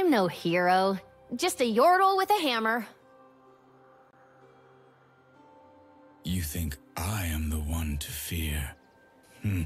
I'm no hero. Just a yordle with a hammer. You think I am the one to fear? Hmm.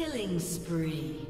Killing spree.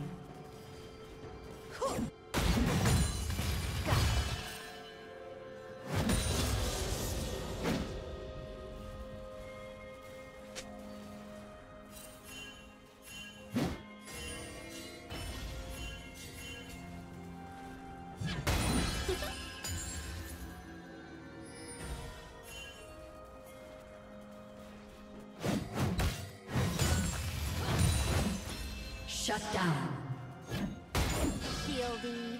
Shut down. Shieldy.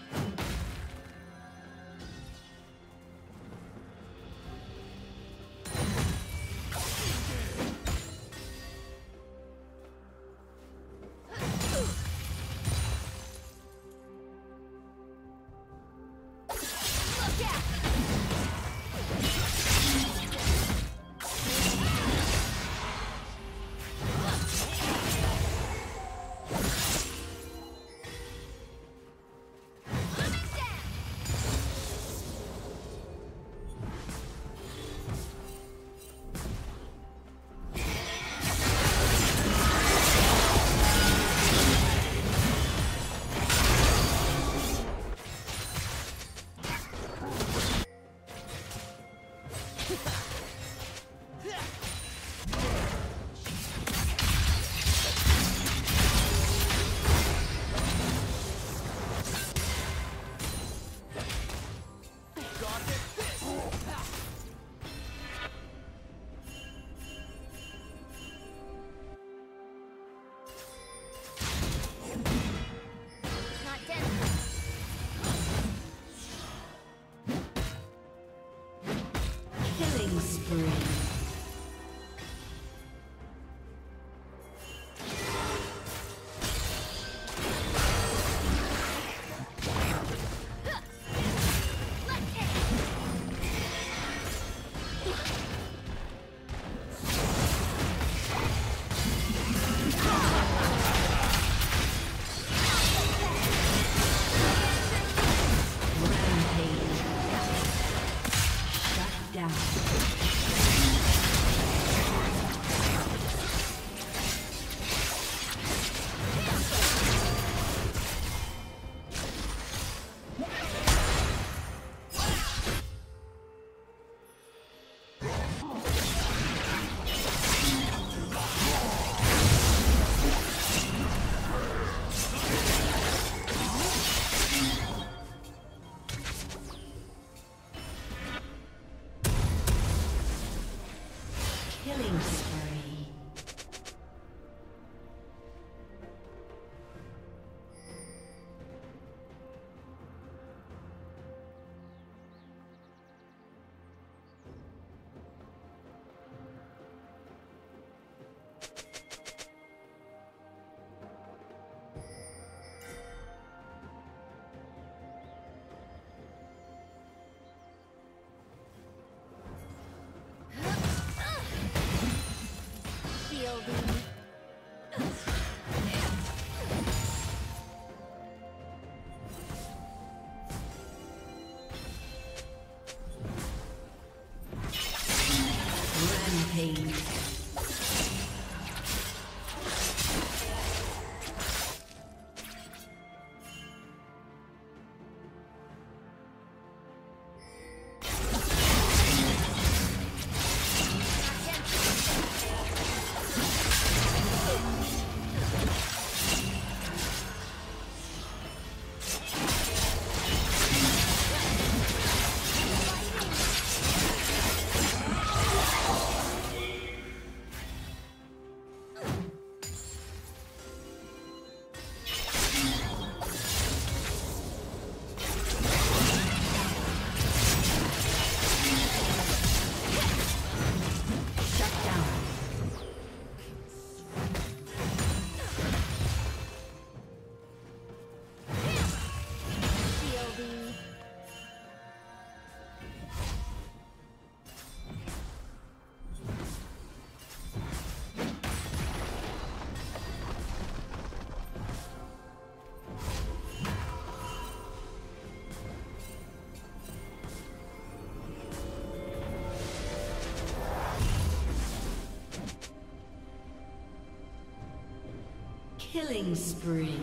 Killing spree.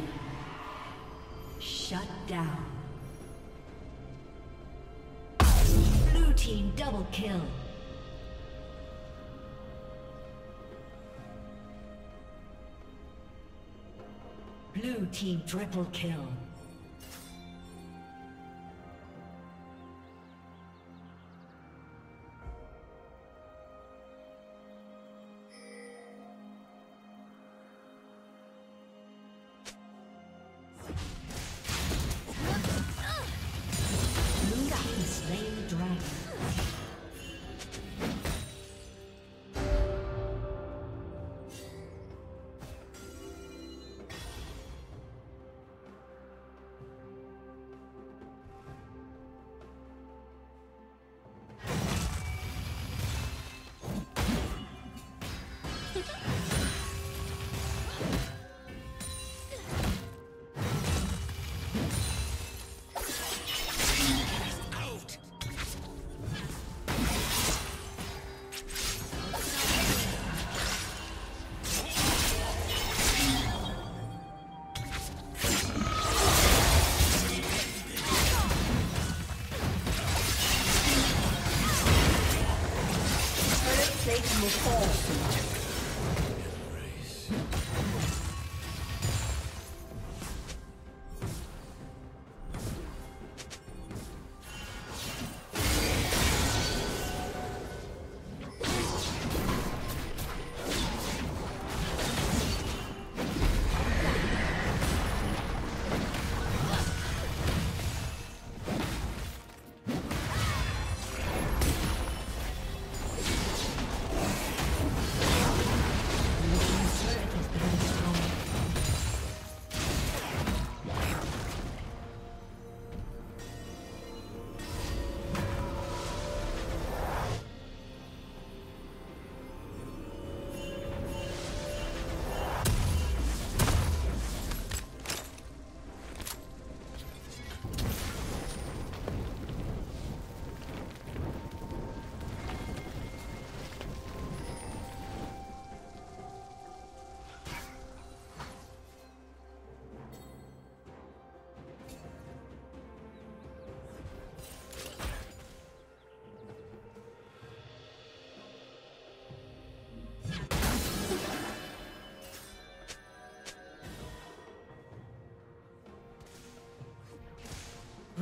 Shut down. Blue team double kill. Blue team triple kill.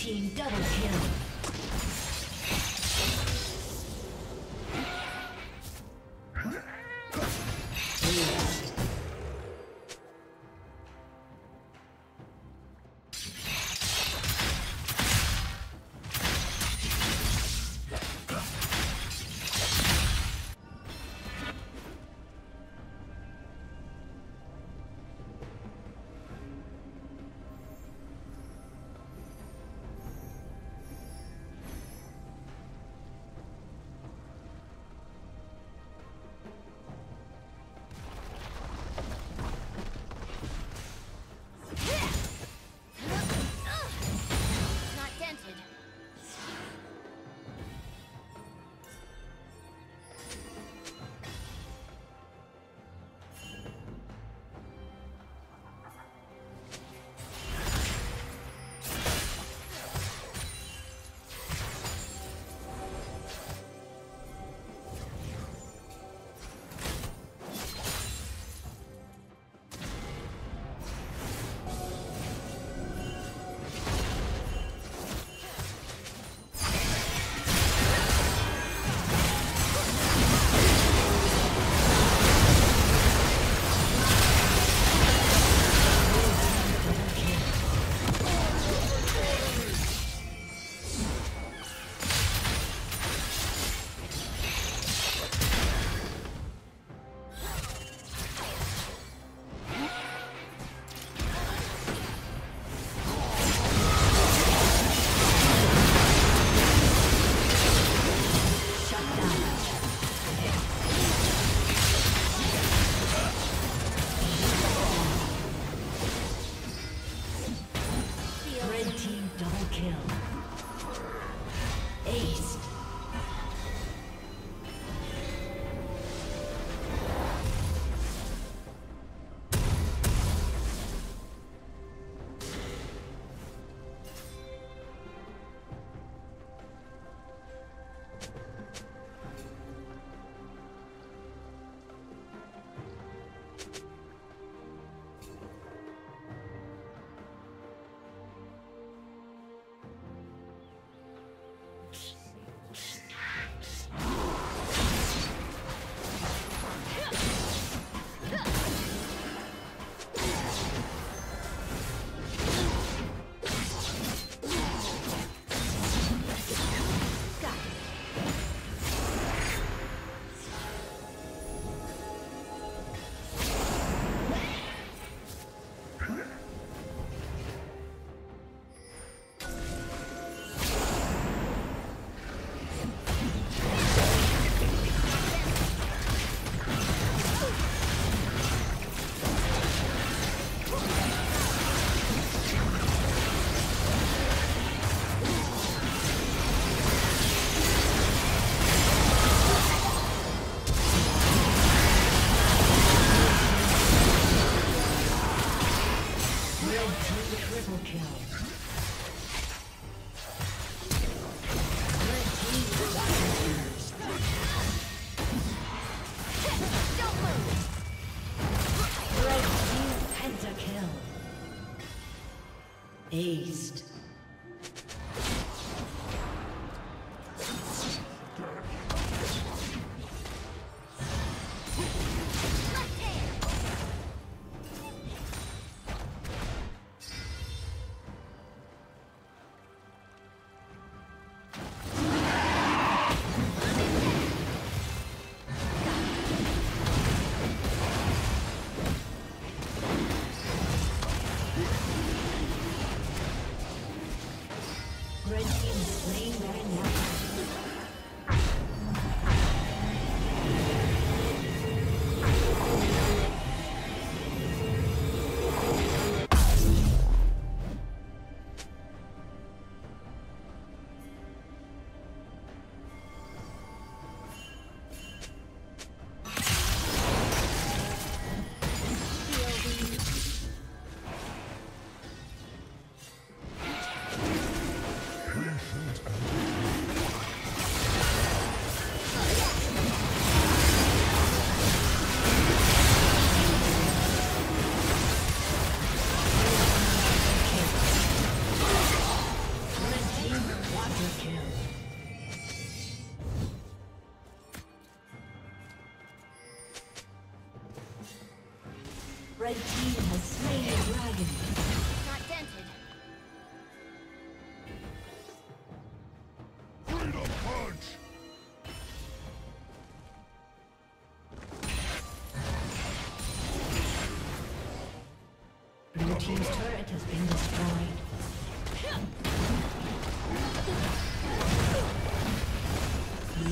Team double kill.